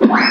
Wow.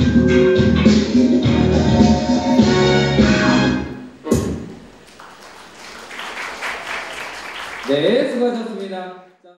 네, 수고하셨습니다.